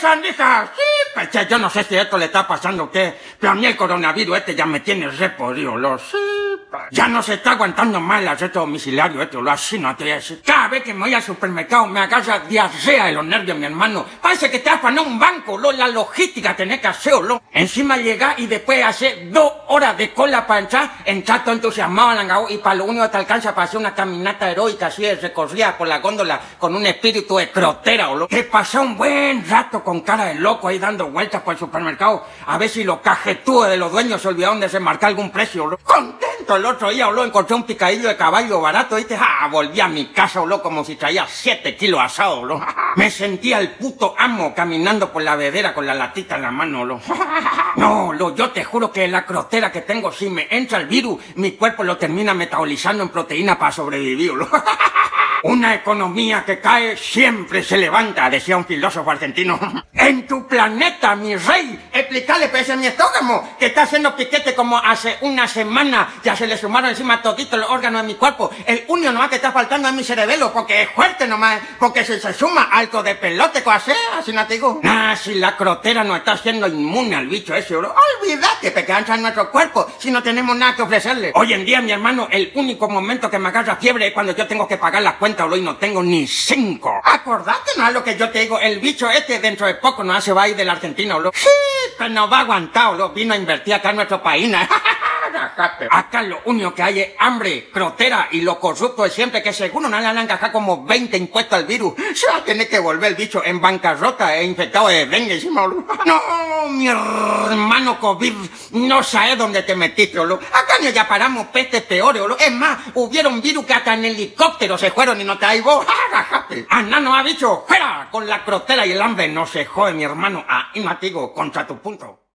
sandija! Sí, pues yo no sé si esto le está pasando a qué, pero a mí el coronavirus este ya me tiene repodido, lo sí. Ya no se está aguantando más el arresto domiciliario, esto lo así no te voy a decir. Cada vez que me voy al supermercado me agarra diarrea de los nervios, mi hermano. Parece que te afanan un banco, lo, la logística tenés que hacerlo. Encima llega y después hace dos horas de cola para entrar, entrar todo entusiasmado langao y para lo único que te alcanza para hacer una caminata heroica así de recorrida por la góndola con un espíritu de crotera, o que pasó un buen rato con cara de loco ahí dando vueltas por el supermercado a ver si los cajetúes de los dueños se olvidaron de remarcar algún precio, lo. Contento el otro día, lo encontré un picadillo de caballo barato, ¿viste? Ah, volví a mi casa, lo como si traía siete kilos asado, lo. Me sentía el puto amo caminando por la vedera con la latita en la mano, lo. No, lo, yo te juro que la crotera que tengo, si me entra el virus, mi cuerpo lo termina metabolizando en proteína para sobrevivir, lo. Una economía que cae siempre se levanta, decía un filósofo argentino. En tu planeta, mi rey, explicarle pese a mi estómago, que está haciendo piquete como hace una semana, ya se le sumaron encima toditos los órganos de mi cuerpo. El único nomás que está faltando es mi cerebelo, porque es fuerte nomás, porque si se suma algo de pelote, así, así no te digo. Ah, si la crotera no está haciendo inmune al bicho ese, bro. Olvídate, entra en nuestro cuerpo, si no tenemos nada que ofrecerle. Hoy en día, mi hermano, el único momento que me agarra fiebre es cuando yo tengo que pagar la cuenta, bro, y no tengo ni cinco. Acordate, no es lo que yo te digo, el bicho este dentro de poco no se va a ir de la Argentina, bro. Sí, pero no va a aguantar, bro. Vino a invertir acá en nuestro país, ¿no? Acá lo único que hay es hambre, crotera y lo corrupto de siempre, que seguro no le han encajado como 20 impuestos al virus. Se va a tener que volver el bicho en bancarrota e infectado de dengue boludo. No, mi hermano COVID, no sabes dónde te metiste, boludo. Acá ni ya paramos pestes peores, boludo. Es más, hubieron virus que hasta en helicóptero se fueron y no te hay vos. Anda, no ha dicho, fuera, con la crotera y el hambre no se jode, mi hermano. Ah, y matigo, contra tu punto.